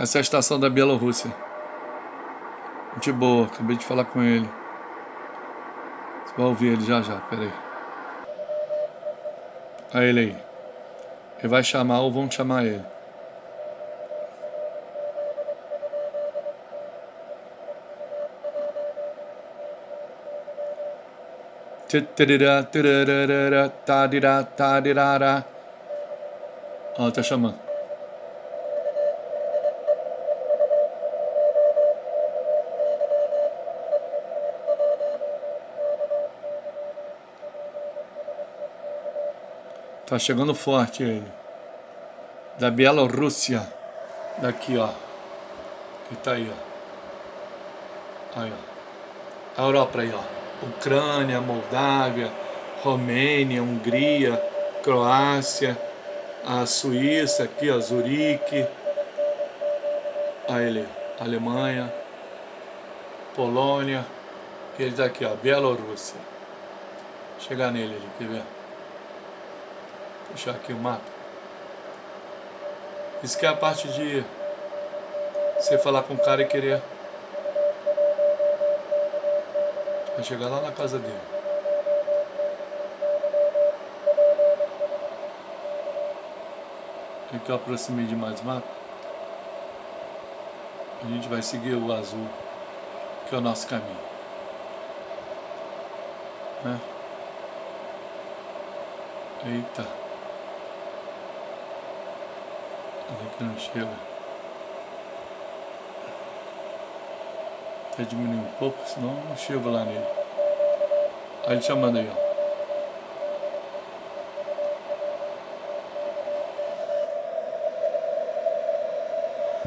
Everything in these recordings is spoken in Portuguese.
Essa é a estação da Bielorrússia. Gente boa, acabei de falar com ele. Você vai ouvir ele já já, peraí. Aí ele aí. Ele vai chamar ou vão chamar ele. Ó, tá chamando. Tá chegando forte ele. Da Bielorrússia. Daqui, ó. Ele tá aí, ó. Aí, ó. A Europa aí, ó. Ucrânia, Moldávia, Romênia, Hungria, Croácia, a Suíça, aqui, ó, Zurique, a ele, Alemanha, Polônia, que ele está aqui, ó, Bielorrússia. Chegar nele ali, quer ver? Puxar aqui o mapa. Isso que é a parte de você falar com o cara e querer Vai chegar lá na casa dele. E que eu aproximei demais mapa. A gente vai seguir o azul, que é o nosso caminho. Né? Eita. Ali que não chega. Até diminuir um pouco, senão não chego lá nele. Aí ele chamando aí, ó.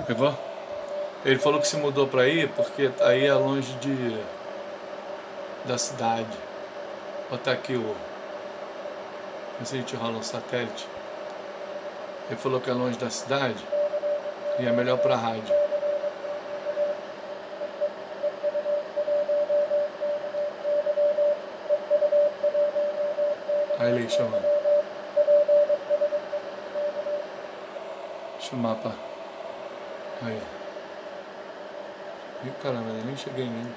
Pegou? Ele falou que se mudou para aí porque aí é longe de da cidade. Vou botar aqui o. Não sei se a gente rola um satélite. Ele falou que é longe da cidade e é melhor para rádio. Aí ele. Deixa o mapa. Aí. Ih, caramba, eu nem cheguei nele.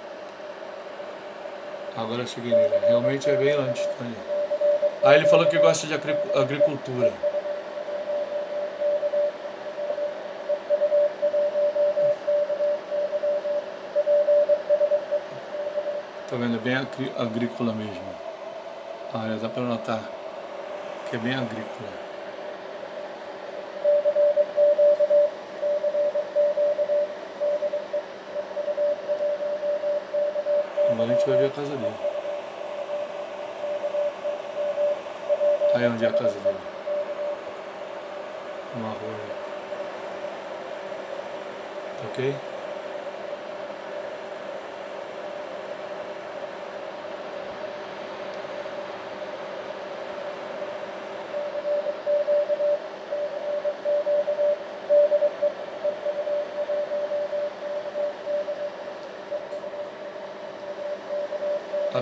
Agora eu cheguei nele. Realmente é bem antes. Tá. Aí ele falou que gosta de agricultura. Tá vendo? É bem agrícola mesmo. Olha, dá para notar que é bem agrícola. Agora a gente vai ver a casa dele. Aí onde é a casa dele. Uma rua. Tá ok?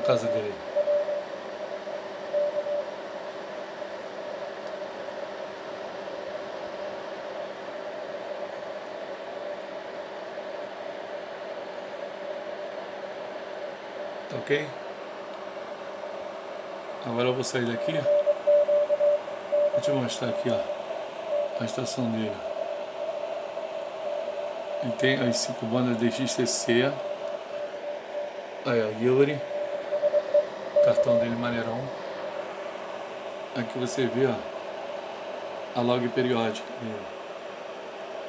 Casa dele. Tá ok? Agora eu vou sair daqui. Vou te mostrar aqui, ó. A estação dele. Ele tem as cinco bandas de XTC. Aí, ó, Yuri cartão dele maneirão. Aqui você vê, ó, a log periódica dele.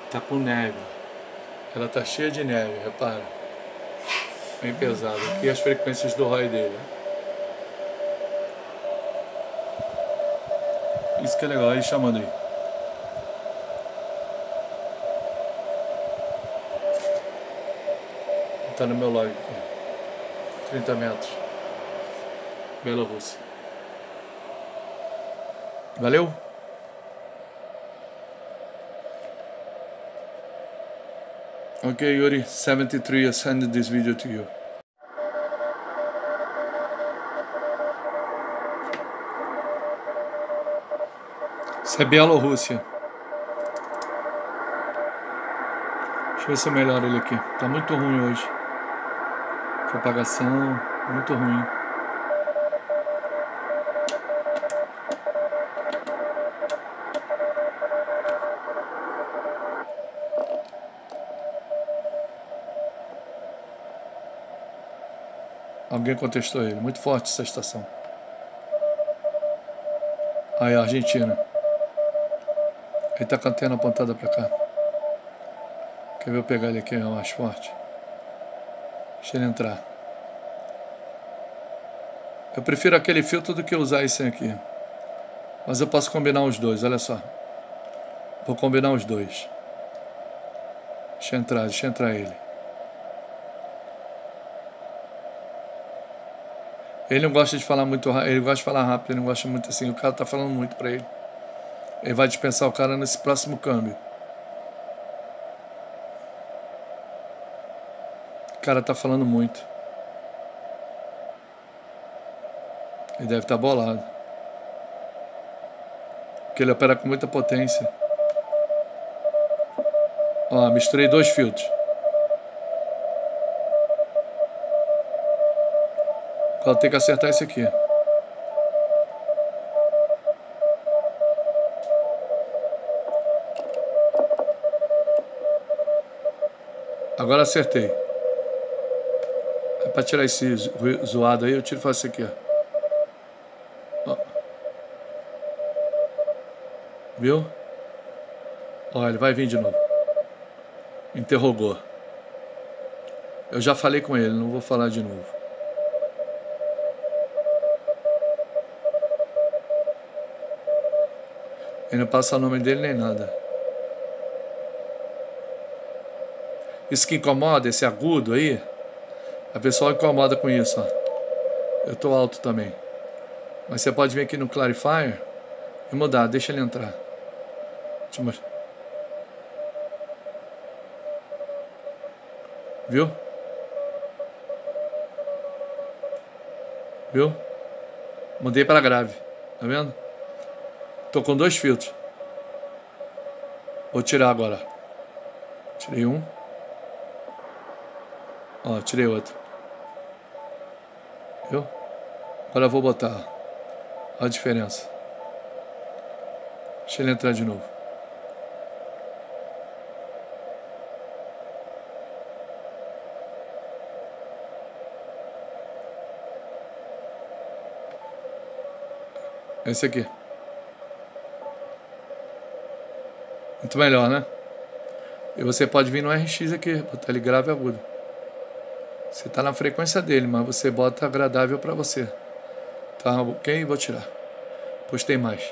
Tá com neve. Ela tá cheia de neve, repara. Bem pesado. Aqui as frequências do ROI dele. Isso que é legal, aí chamando aí. Tá no meu log aqui. 30 metros. Bielorrússia. Valeu? Okay, Yuri, 73, I send this video to you. Isso é Bielorrússia. Deixa eu ver se eu melhoro ele aqui. Tá muito ruim hoje. Propagação, muito ruim. Alguém contestou ele. Muito forte essa estação. Aí, Argentina. Ele tá com a antena apontada para cá. Quer ver eu pegar ele aqui mais forte? Deixa ele entrar. Eu prefiro aquele filtro do que usar esse aqui. Mas eu posso combinar os dois, olha só. Vou combinar os dois. Deixa entrar, deixa entrar ele. Ele não gosta de falar muito ele gosta de falar rápido, ele não gosta muito assim. O cara tá falando muito para ele. Ele vai dispensar o cara nesse próximo câmbio. O cara tá falando muito. Ele deve estar tá bolado. Porque ele opera com muita potência. Ó, misturei dois filtros. Ela tem que acertar esse aqui. Agora acertei. É para tirar esse zoado aí, eu tiro e faço isso aqui, ó. ó. Viu? Olha, ele vai vir de novo. Interrogou. Eu já falei com ele, não vou falar de novo. Ele não passa o nome dele nem nada. Isso que incomoda, esse agudo aí, a pessoa incomoda com isso, ó. Eu tô alto também. Mas você pode vir aqui no Clarifier e mudar, deixa ele entrar. Deixa eu. Viu? Viu? Mudei para grave. Tá vendo? Tô com dois filtros. Vou tirar agora. Tirei um. Ó, tirei outro. Viu? Agora vou botar. Olha a diferença. Deixa ele entrar de novo. Esse aqui. Muito melhor, né? E você pode vir no RX aqui, botar ele grave e agudo. Você está na frequência dele, mas você bota agradável para você. Tá ok? Vou tirar. Postei mais.